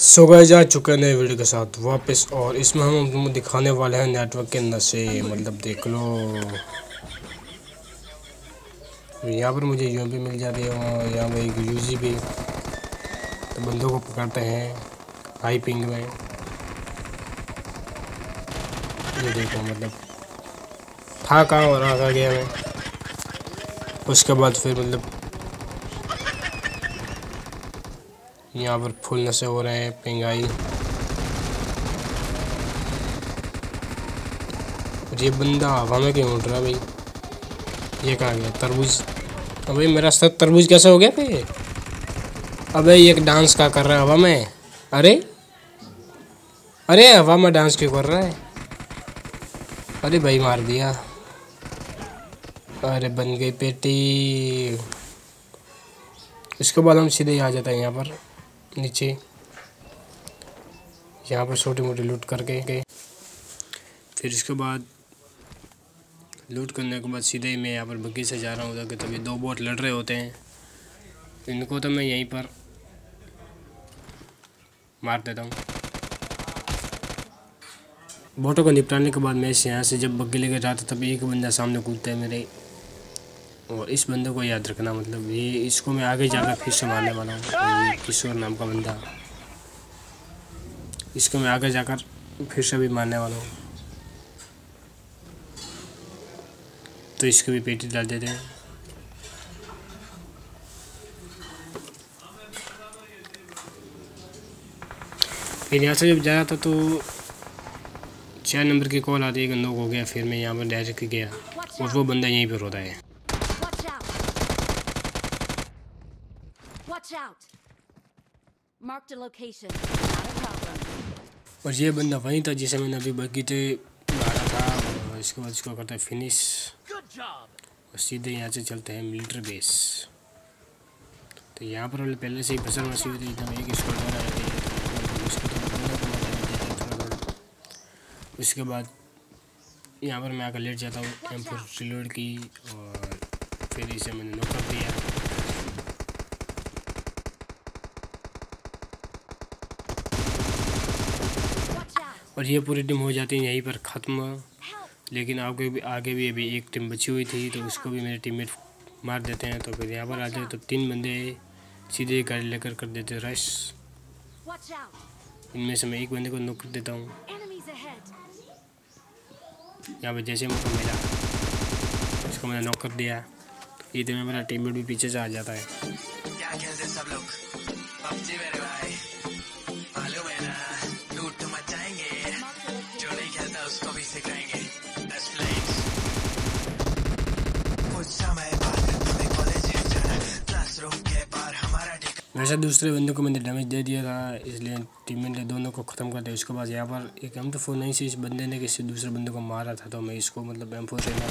सो गए जा चुके हैं नए वीडियो के साथ वापस और इसमें हम दिखाने वाले हैं नेटवर्क के नशे मतलब देख लो। यहाँ पर मुझे यू भी मिल जाती है और यहाँ पर एक यूजी भी तो बंदों को पकड़ते हैं हाई पिंग में। ये देखो मतलब था कहाँ हो आ गया मैं। उसके बाद फिर मतलब यहाँ पर फुल नशे हो रहे हैं, पिंगाई। ये बंदा हवा में क्यों उठ रहा भाई? ये कहा गया? तरबूज। अबे मेरा सर तरबूज कैसे हो गया फिर अबे ये डांस का कर रहा है हवा में। अरे? अरे हवा में डांस क्यों कर रहा है? अरे भाई मार दिया। अरे बन गई पेटी। इसके बाद हम सीधे आ जाते हैं यहाँ पर। नीचे। यहाँ पर छोटी मोटी लूट करके गए। फिर इसके बाद लूट करने के बाद सीधे ही मैं यहाँ पर बग्गी से जा रहा हूँ कि तभी दो बोट लड़ रहे होते हैं। इनको तो मैं यहीं पर मार देता हूँ। बोटों को निपटाने के बाद मैं यहाँ से जब बग्गी लेकर जाता तब एक बंदा सामने कूदता है मेरे। और इस बंदे को याद रखना मतलब ये इसको मैं आगे जाकर फिर से मारने वाला हूँ किशोर नाम का बंदा। इसको मैं आगे जाकर फिर से भी मारने वाला हूँ। तो इसको भी पेटी डाल देते हैं। फिर यहाँ से जब जाया था तो चार नंबर की कॉल आती है कि नोक हो गया, फिर मैं यहाँ पर डायरेक्ट गया और वो बंदा यहीं पर होता है। Watch out. Marked a location. Not a problem. और ये बंदा वहीं था जिसे मैंने अभी बगीचे मारा था और इसके बाद इसको करता है फिनिश और सीधे यहाँ से चलते हैं मिलिट्री बेस तो यहाँ पर पहले से ही फ़सल मसी हुई थी एकदम एक स्कॉट बना रहती है उसको तो उसके बाद यहाँ पर मैं आकर लेट जाता हूँ एम फोर रिलोड की और फिर इसे मैंने नोक कर दिया। और ये पूरी टीम हो जाती है यहीं पर ख़त्म। लेकिन आगे भी आगे भी अभी एक टीम बची हुई थी तो उसको भी मेरे टीममेट मार देते हैं तो फिर यहाँ पर आ जाए तो तीन बंदे सीधे गाड़ी लेकर कर देते रश इनमें से मैं एक बंदे को नौक कर देता हूँ। यहाँ पर जैसे मौका मिला, इसको मैंने नौक कर दिया। तो इतने मेरा टीममेट भी पीछे से आ जाता है। क्या खेलते सब लोग? वैसे दूसरे बंदे को मैंने डैमेज दे दिया था, इसलिए टीममेट ने दोनों को ख़त्म कर दिया। उसके बाद यहाँ पर एक एम फोर नहीं से इस बंदे ने किसी दूसरे बंदे को मारा था तो मैं इसको मतलब एम फोर से मार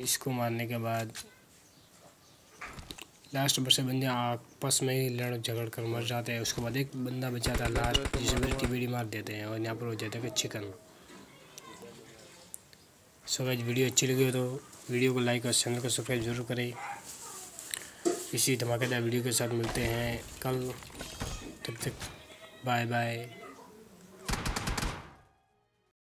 इसको मारने के बाद लास्ट पर से बंदे आपस में ही लड़ झगड़ कर मर जाते हैं। उसके बाद एक बंदा बचा था लास्ट जिसे मेरे टी मार देते हैं, और यहाँ पर हो जाता है चिकन सो गाइज़ वीडियो अच्छी लगी हो तो वीडियो को लाइक और चैनल को सब्सक्राइब ज़रूर करें। इसी धमाकेदार वीडियो के साथ मिलते हैं कल। तब तक बाय बाय